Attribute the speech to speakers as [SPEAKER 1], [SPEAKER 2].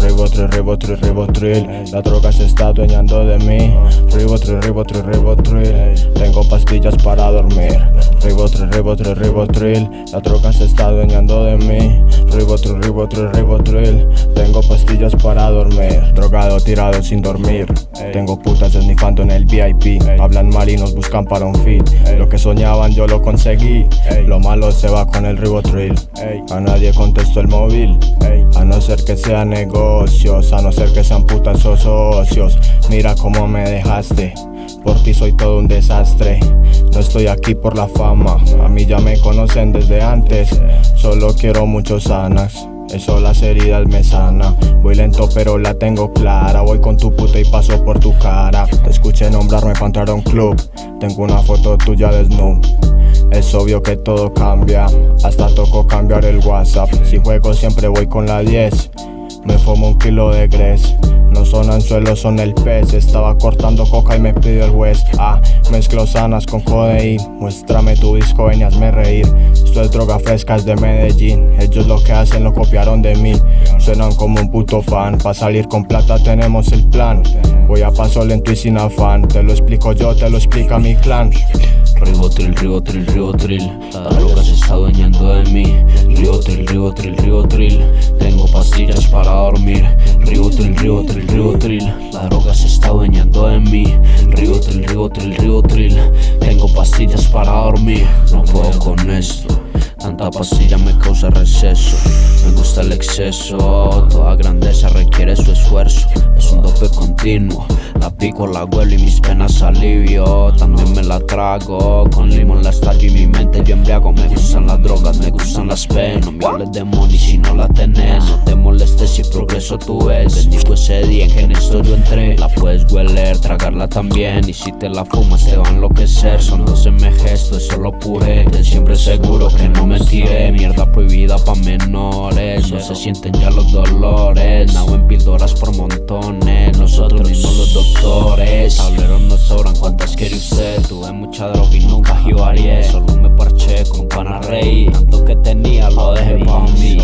[SPEAKER 1] Ribotril, ribotril, ribotril La droga se está adueñando de mí. Ribotril, ribotril, ribotril Tengo pastillas para dormir. Ribotril, ribotril, ribotril La droga se está adueñando de mí Ribotril, ribotril, ribotril Tengo pastillas para dormir Drogado, tirado sin dormir. Tengo putas esnifando en el VIP Hablan mal y nos buscan para un fit. Lo que soñaban yo lo conseguí. Lo malo se va con el ribotril A nadie contesto el móvil. A no ser que sea negocios A no ser que sean putas o socios. Mira cómo me dejaste por ti soy todo un desastre. No estoy aquí por la fama, a mí ya me conocen desde antes. Solo quiero muchos sanas. Eso las heridas me sana. Voy lento pero la tengo clara. Voy con tu puta y paso por tu cara. Te escuché nombrarme para entrar a un club. Tengo una foto tuya desnudo. Es obvio que todo cambia. Hasta tocó cambiar el WhatsApp. Si juego siempre voy con la 10. Me fumo un kilo de gres. No son anzuelos, son el pez. Estaba cortando coca y me pidió el juez. Ah, mezclo sanas con codeín. Muéstrame tu disco, y hazme reír. Esto es droga fresca, es de Medellín. Ellos lo que hacen lo copiaron de mí. Suenan como un puto fan. Pa' salir con plata tenemos el plan. Voy a paso lento y sin afán. Te lo explico yo, te lo explica mi clan.
[SPEAKER 2] Ribotril, ribotril, ribotril está adueñando de mí. Ribotril, ribotril, ribotril Tengo pastillas para dormir. Ribotril, ribotril, ribotril La droga se está adueñando de mí. Ribotril, ribotril, ribotril Tengo pastillas para dormir. No puedo con esto. Tanta pastilla me causa receso. Me gusta el exceso. Toda grandeza requiere su esfuerzo La pico, la huelo y mis penas alivio. También me la trago Con limón la estallo y mi mente yo embriago. Me gustan las drogas, me gustan las penas. No me hables de money si no la tenés. No te molestes si progreso tú ves. Bendigo ese día en que en esto yo entré. La puedes hueler, tragarla también. Y si te la fumas te va a enloquecer. Son dos MG, esto es solo puré. De siempre seguro que no me tiré Mierda prohibida pa' menores. No se sienten ya los dolores. Nago en píldoras por montones. Nosotros nosotros mismos los doctores. Tableros no sobran, cuántas quiere usted Tuve mucha droga y nunca varié Solo me parché con un pana rey Tanto que tenía lo dejé pa' mí